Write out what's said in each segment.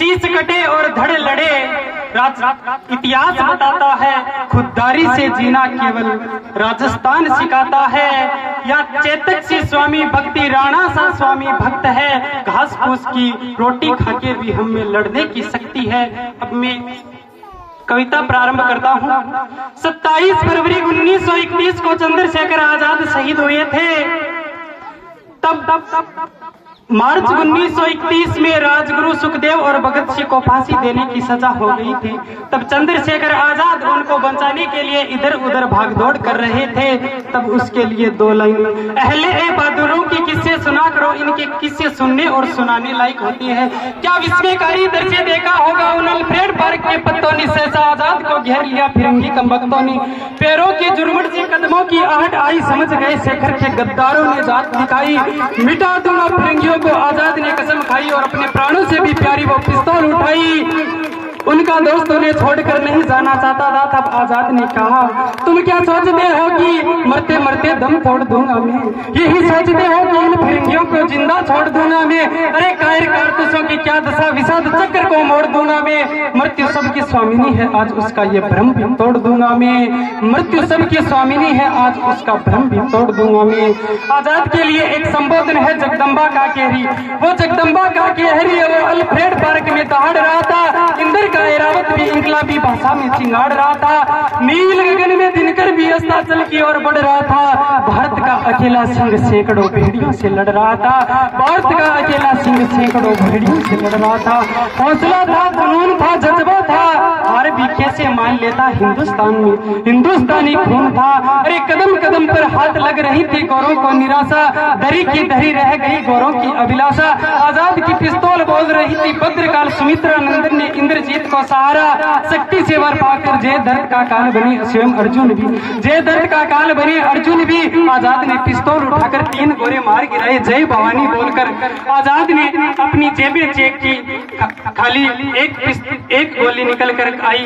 शीश कटे और धड़ लड़े। इतिहास बताता है, खुददारी से जीना केवल राजस्थान सिखाता है। या चेतक से स्वामी भक्ति, राणा सा स्वामी भक्त है। घास फूस की रोटी खाके भी हम में लड़ने की शक्ति है। अब मैं कविता प्रारंभ करता हूँ। 27 फरवरी 1921 को चंद्रशेखर आज़ाद शहीद हुए थे। तब तब तब तब तब मार्च 1931 में राजगुरु सुखदेव और भगत सिंह को फांसी देने की सजा हो गई थी। तब चंद्रशेखर आज़ाद उनको बचाने के लिए इधर उधर भागदौड़ कर रहे थे। तब उसके लिए दो लाइन, अहले ए बहादुरों की किस्से सुना करो। इनके किस्से सुनने और सुनाने लायक होती है। क्या विस्मयकारी दृश्य देखा होगा उन अल्फ्रेड के पत्तों ने सहसा आज़ाद को घेर लिया फिरंगी भक्तों ने पैरों की जुर्मट से कदमों की आहट आई, समझ गए शेखर के गद्दारों ने जात दिखाई। मिटा दूँगा फिरंगियों को आज़ाद ने कसम खाई और अपने प्राणों से भी प्यारी वो पिस्तौल उठाई। उनका दोस्त उन्हें छोड़कर नहीं जाना चाहता था, तब आज़ाद ने कहा, तुम क्या सोचते हो कि मरते मरते दम तोड़ दूँगा मैं? यही सोचते हो कि इन फिरंगियों को ज़िंदा छोड़ दूँगा मैं? अरे कायर कारतूसों की क्या दशा विषाद चक्र को मोड़ दूँगा मैं? मृत्यु सबकी स्वामिनी है, आज उसका ये भ्रम भी तोड़ दूँगा मैं। मृत्यु सबकी स्वामिनी है, आज उसका भ्रम भी तोड़ दूँगा मैं। आज़ाद के लिए एक संबोधन है जगदम्बा का केहरी। वो जगदम्बा का केहरी वो अल्फ्रेड पार्क में दहाड़ भी इंकलाबी भाषा में चिंगाड़ रहा था। नील गगन में दिनकर भी अस्ताचल की ओर बढ़ रहा था। भारत अकेला सिंह सैकड़ों भेड़ियों से लड़ रहा था। भारत का अकेला सिंह सैकड़ों भेड़ियों से लड़ रहा था। हौसला था, जुनून था, जज्बा था। हार भी कैसे मान लेता हिंदुस्तान में? हिंदुस्तानी खून था। अरे कदम कदम पर हाथ लग रही थी गौरों को निराशा। दरी की दरी रह गई गौरों की अभिलाषा। आज़ाद की पिस्तौल बोल रही थी भद्रकाल सुमित्रा नंदन ने इंद्रजीत को सहारा। शक्ति से वर पाकर जय दर्द का काल बने, स्वयं अर्जुन भी। जय दर्द का काल बने, अर्जुन भी। आज़ाद ने पिस्तौल उठाकर तीन गोरे मार गिराए। जय भवानी बोलकर आज़ाद ने अपनी जेबें चेक की। खाली एक एक गोली निकल कर आई।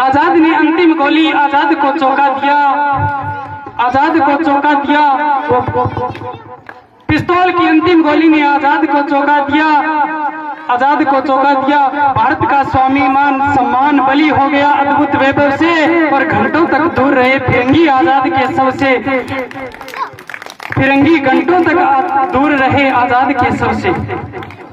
आज़ाद ने अंतिम गोली आज़ाद को चौका दिया। आज़ाद को चौका दिया। पिस्तौल की अंतिम गोली ने आज़ाद को चौका दिया। आज़ाद को चौका दिया। भारत का मान सम्मान बलि हो गया अद्भुत वैभव से और घंटों तक दूर रहे फिरंगी आज़ाद के सबसे फिरंगी घंटों तक दूर रहे आज़ाद के सब सबसे